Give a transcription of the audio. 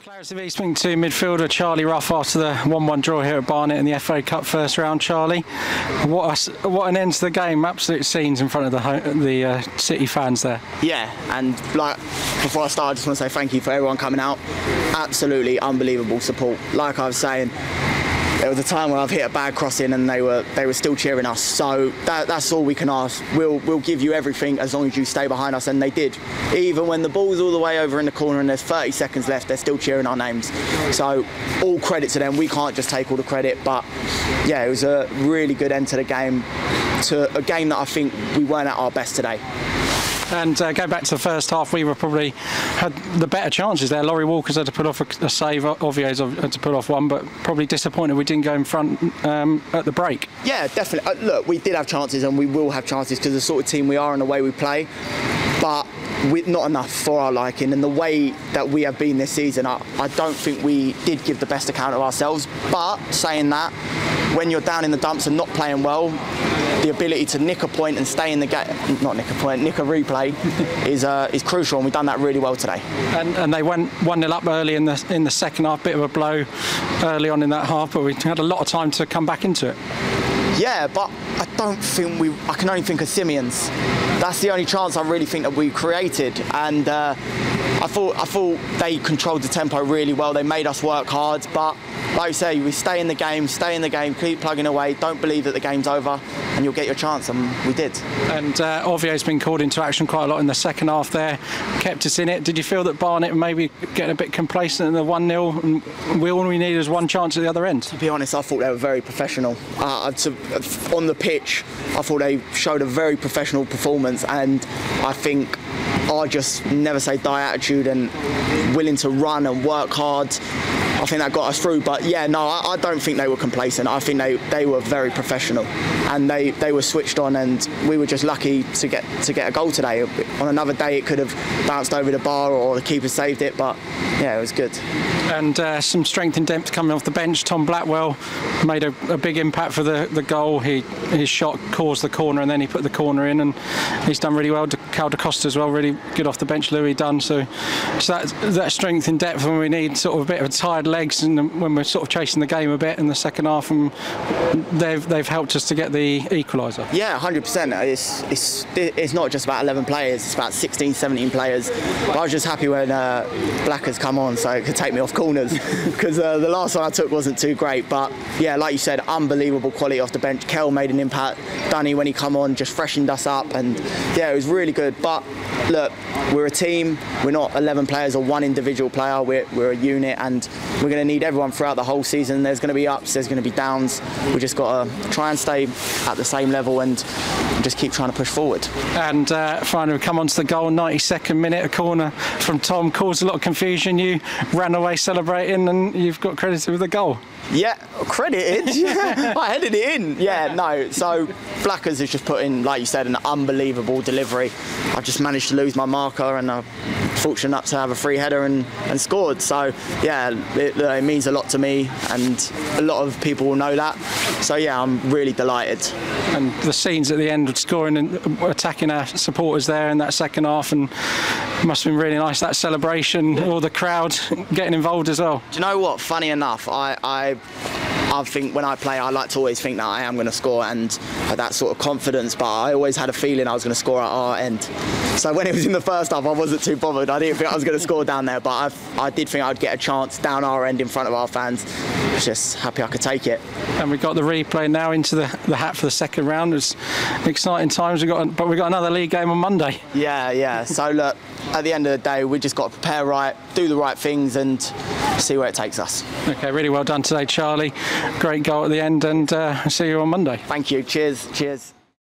Clarets of Eastman to midfielder Charlie Ruff after the 1-1 draw here at Barnet in the FA Cup first round. Charlie, what a, what an end to the game! Absolute scenes in front of the home, the uh, City fans there. Yeah, and like before I start, I just want to say thank you for everyone coming out. Absolutely unbelievable support. Like I was saying, there was a time when I've hit a bad crossing and they were they were still cheering us. So that, that's all we can ask. We'll we'll give you everything as long as you stay behind us, and they did. Even when the ball's all the way over in the corner and there's 30 seconds left, they're still cheering our names. So all credit to them. We can't just take all the credit, but yeah, it was a really good end to the game. To a game that I think we weren't at our best today. And uh, going back to the first half, we were probably had the better chances there. Laurie Walker's had to put off a, a save, Ovie's had to put off one, but probably disappointed we didn't go in front um, at the break. Yeah, definitely. Uh, look, we did have chances, and we will have chances because the sort of team we are and the way we play. But we, not enough for our liking, and the way that we have been this season, I, I don't think we did give the best account of ourselves. But saying that, when you're down in the dumps and not playing well, the ability to nick a point and stay in the game, not nick a point, nick a replay, is uh, is crucial, and we've done that really well today. And, and they went one 0 up early in the in the second half, bit of a blow early on in that half, but we had a lot of time to come back into it. Yeah, but I don't think we. I can only think of Simeon's. That's the only chance I really think that we created, and uh, I thought I thought they controlled the tempo really well. They made us work hard, but like you say, we stay in the game, stay in the game, keep plugging away. Don't believe that the game's over, and you'll get your chance. And we did. And uh, Ovie's been called into action quite a lot in the second half. There, kept us in it. Did you feel that Barnet maybe getting a bit complacent in the one 0 and we all we needed was one chance at the other end? To be honest, I thought they were very professional. Uh, to, on the pitch, I thought they showed a very professional performance, and I think I just never say die attitude and willing to run and work hard. I think that got us through. But yeah, no, I, I, don't think they were complacent. I think they, they were very professional and they, they were switched on and we were just lucky to get to get a goal today. On another day it could have bounced over the bar or the keeper saved it, but yeah, it was good. And uh, some strength and depth coming off the bench. Tom Blackwell made a, a, big impact for the, the goal. He his shot caused the corner and then he put the corner in and he's done really well. Cal Costa as well, really good off the bench. Louis Dunn. So, so that, that strength and depth when we need sort of a bit of a tired legs and when we're sort of chasing the game a bit in the second half, and they've they've helped us to get the equaliser. Yeah, 100%. It's it's it's not just about 11 players; it's about 16, 17 players. But I was just happy when uh, Black has come on, so it could take me off corners because uh, the last one I took wasn't too great. But yeah, like you said, unbelievable quality off the bench. Kel made an impact. Dunny when he come on just freshened us up, and yeah, it was really good. But look, we're a team. We're not 11 players or one individual player. We're, we're a unit, and we're going to need everyone throughout the whole season. There's going to be ups, there's going to be downs. We just got to try and stay at the same level and just keep trying to push forward. And uh, finally, we come on to the goal, 92nd minute, a corner from Tom caused a lot of confusion. You ran away celebrating, and you've got credited with a goal. Yeah, credited. Yeah, I headed it in. Yeah, no. So Blackers has just put in, like you said, an unbelievable delivery. I just managed to lose my marker, and I'm fortunate enough to have a free header and, and scored. So yeah, it, it means a lot to me, and a lot of people will know that. So yeah, I'm really delighted. And the scenes at the end, of scoring and attacking our supporters there in that second half, and must have been really nice that celebration, all the crowd getting involved as well. Do you know what? Funny enough, I, I I think when I play, I like to always think that I am going to score and that sort of confidence. But I always had a feeling I was going to score at our end. So when it was in the first half, I wasn't too bothered. I didn't think I was going to score down there, but I've, i did think I'd get a chance down our end in front of our fans. Just happy I could take it. And we've got the replay now into the, the hat for the second round. It's exciting times. We got, but we got another league game on Monday. Yeah, yeah. So look, at the end of the day, we just got to prepare right, do the right things, and see where it takes us. Okay, really well done today, Charlie. Great goal at the end, and uh, see you on Monday. Thank you. Cheers. Cheers.